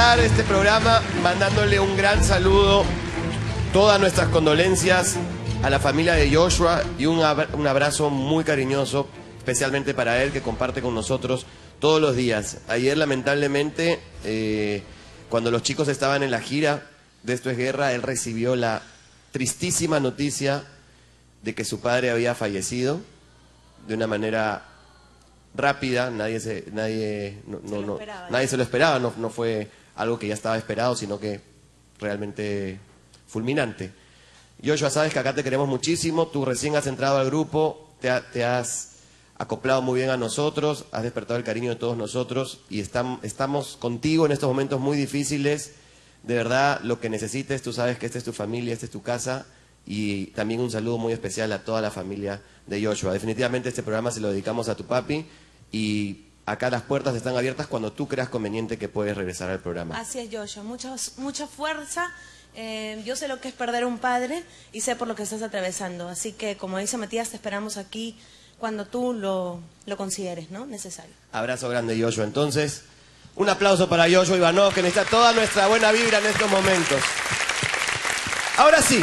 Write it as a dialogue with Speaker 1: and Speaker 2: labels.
Speaker 1: empezar este programa mandándole un gran saludo, todas nuestras condolencias a la familia de Joshua y un, abra- un abrazo muy cariñoso, especialmente para él que comparte con nosotros todos los días. Ayer lamentablemente, eh, cuando los chicos estaban en la gira de Esto es Guerra, él recibió la tristísima noticia de que su padre había fallecido de una manera rápida, nadie se, nadie, no, no-
Speaker 2: lo
Speaker 1: no-
Speaker 2: esperaba,
Speaker 1: nadie se lo esperaba, no, no fue algo que ya estaba esperado, sino que realmente fulminante. Joshua, sabes que acá te queremos muchísimo, tú recién has entrado al grupo, te, ha- te has acoplado muy bien a nosotros, has despertado el cariño de todos nosotros y estam- estamos contigo en estos momentos muy difíciles. De verdad, lo que necesites, tú sabes que esta es tu familia, esta es tu casa y también un saludo muy especial a toda la familia de Joshua. Definitivamente este programa se lo dedicamos a tu papi y acá las puertas están abiertas cuando tú creas conveniente que puedes regresar al programa.
Speaker 2: Así es, Joshua. Mucha, mucha fuerza. Eh, yo sé lo que es perder un padre y sé por lo que estás atravesando. Así que, como dice Matías, te esperamos aquí cuando tú lo, lo consideres, ¿no? Necesario.
Speaker 1: Abrazo grande, Joshua. Entonces, un aplauso para Joshua Ivanov, que necesita toda nuestra buena vibra en estos momentos. Ahora sí.